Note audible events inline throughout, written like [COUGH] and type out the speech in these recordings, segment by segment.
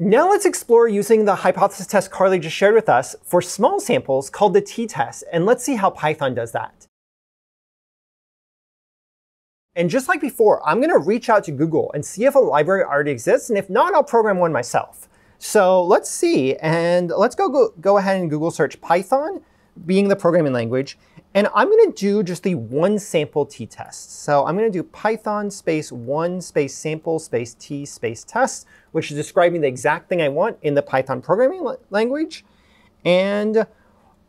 Now let's explore using the hypothesis test Carly just shared with us for small samples called the t-test, and let's see how Python does that. And just like before, I'm going to reach out to Google and see if a library already exists, and if not, I'll program one myself. So let's see, and let's go, go, go ahead and Google search Python, being the programming language, and I'm going to do just the one sample t-test. So I'm going to do Python space one space sample space t space test, which is describing the exact thing I want in the Python programming language. And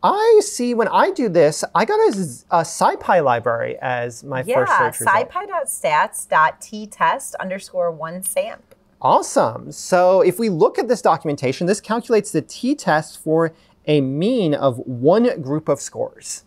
I see when I do this, I got a, a SciPy library as my yeah, first search result. scipy.stats.ttest underscore one samp. Awesome. So if we look at this documentation, this calculates the t-test for a mean of one group of scores.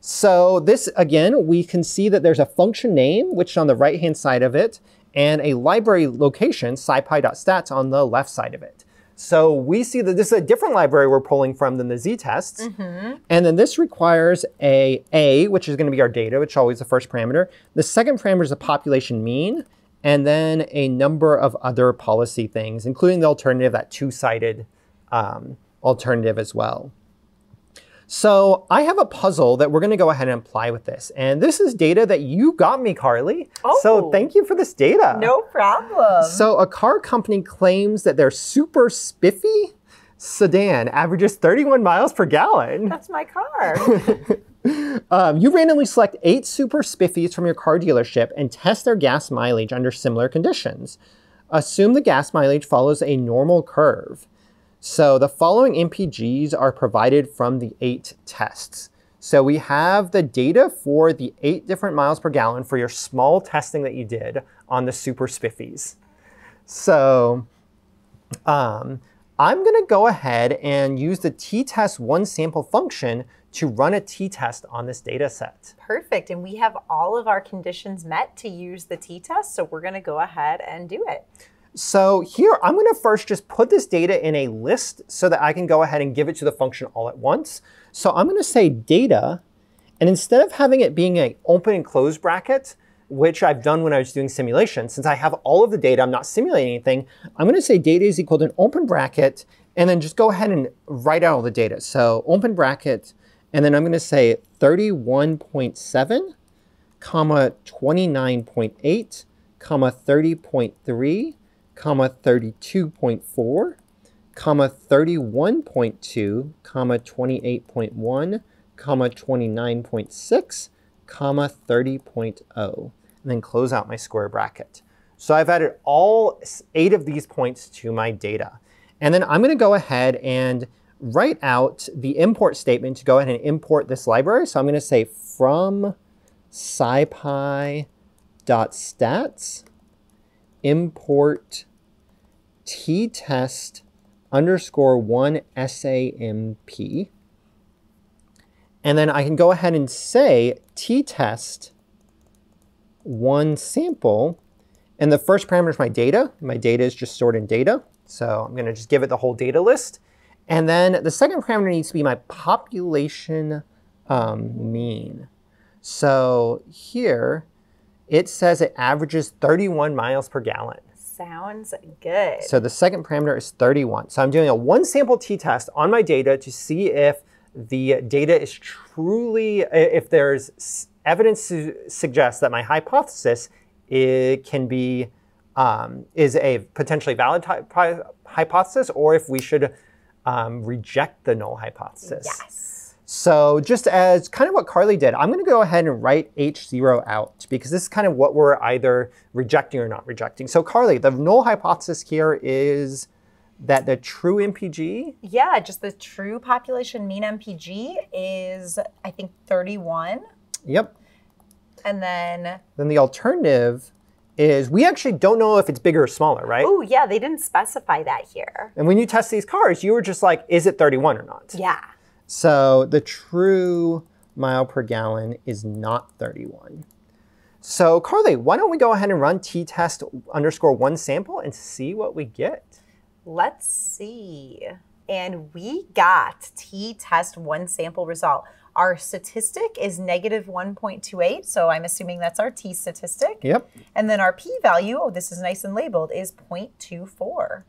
So this, again, we can see that there's a function name, which on the right-hand side of it, and a library location, scipy.stats, on the left side of it. So we see that this is a different library we're pulling from than the z-tests. Mm -hmm. And then this requires a A, which is going to be our data, which is always the first parameter. The second parameter is a population mean, and then a number of other policy things, including the alternative, that two-sided um, alternative as well. So I have a puzzle that we're going to go ahead and apply with this. And this is data that you got me, Carly. Oh. So thank you for this data. No problem. So a car company claims that their super spiffy sedan averages 31 miles per gallon. That's my car. [LAUGHS] um, you randomly select eight super spiffies from your car dealership and test their gas mileage under similar conditions. Assume the gas mileage follows a normal curve. So the following MPGs are provided from the eight tests. So we have the data for the eight different miles per gallon for your small testing that you did on the super spiffies. So um, I'm going to go ahead and use the t-test one sample function to run a t-test on this data set. Perfect. And we have all of our conditions met to use the t-test. So we're going to go ahead and do it. So here, I'm going to first just put this data in a list so that I can go ahead and give it to the function all at once. So I'm going to say data, and instead of having it being an open and close bracket, which I've done when I was doing simulation, since I have all of the data, I'm not simulating anything, I'm going to say data is equal to an open bracket, and then just go ahead and write out all the data. So open bracket, and then I'm going to say 31.7, comma 29.8, comma 30.3, comma 32.4, comma 31.2, comma 28.1, comma 29.6, comma 30.0, and then close out my square bracket. So I've added all eight of these points to my data. And then I'm going to go ahead and write out the import statement to go ahead and import this library. So I'm going to say from scipy.stats import t-test underscore one SAMP. And then I can go ahead and say t-test one sample. And the first parameter is my data. My data is just stored in data. So I'm going to just give it the whole data list. And then the second parameter needs to be my population um, mean. So here, it says it averages 31 miles per gallon. Sounds good. So the second parameter is 31. So I'm doing a one sample t-test on my data to see if the data is truly, if there's evidence to suggest that my hypothesis it can be, um, is a potentially valid hypothesis or if we should um, reject the null hypothesis. Yes. So just as kind of what Carly did, I'm going to go ahead and write H0 out because this is kind of what we're either rejecting or not rejecting. So Carly, the null hypothesis here is that the true MPG? Yeah, just the true population mean MPG is, I think, 31. Yep. And then? Then the alternative is we actually don't know if it's bigger or smaller, right? Oh, yeah, they didn't specify that here. And when you test these cars, you were just like, is it 31 or not? Yeah. So the true mile per gallon is not 31. So Carly, why don't we go ahead and run t-test underscore one sample and see what we get? Let's see. And we got t-test one sample result. Our statistic is negative 1.28, so I'm assuming that's our t statistic. Yep. And then our p-value, oh, this is nice and labeled, is 0.24.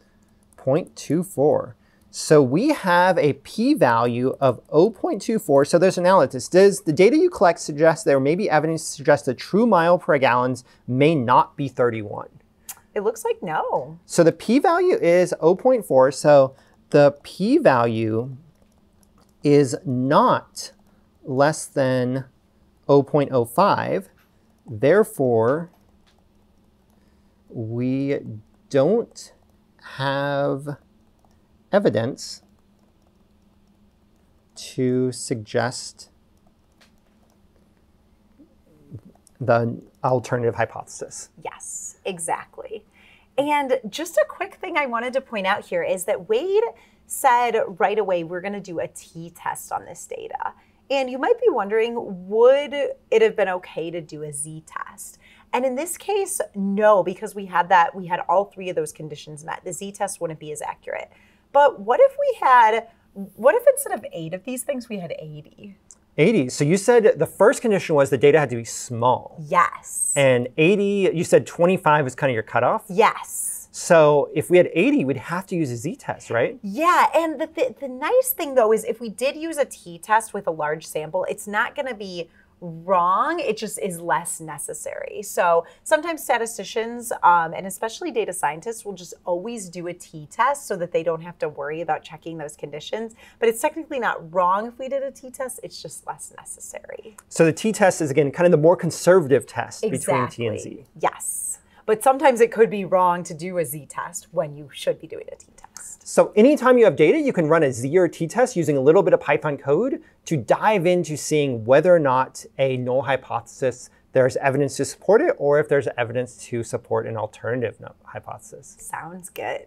0.24. So we have a p-value of 0.24. So there's analysis. Does the data you collect suggest there may be evidence to suggest the true mile per gallons may not be 31? It looks like no. So the p-value is 0.4. So the p-value is not less than 0.05. Therefore, we don't have evidence to suggest the alternative hypothesis. Yes, exactly. And just a quick thing I wanted to point out here is that Wade said right away, we're going to do a t test on this data. And you might be wondering, would it have been okay to do a z test? And in this case, no, because we had that, we had all three of those conditions met. The z test wouldn't be as accurate. But what if we had, what if instead of eight of these things, we had 80? 80. So you said the first condition was the data had to be small. Yes. And 80, you said 25 is kind of your cutoff. Yes. So if we had 80, we'd have to use a z-test, right? Yeah, and the, the, the nice thing though is if we did use a t-test with a large sample, it's not going to be wrong. It just is less necessary. So sometimes statisticians um, and especially data scientists will just always do a t test so that they don't have to worry about checking those conditions. But it's technically not wrong if we did a t test, it's just less necessary. So the t test is, again, kind of the more conservative test exactly. between t and z. Yes. But sometimes it could be wrong to do a z test when you should be doing a t test. So anytime you have data, you can run a Z or T test using a little bit of Python code to dive into seeing whether or not a null hypothesis there's evidence to support it or if there's evidence to support an alternative hypothesis. Sounds good.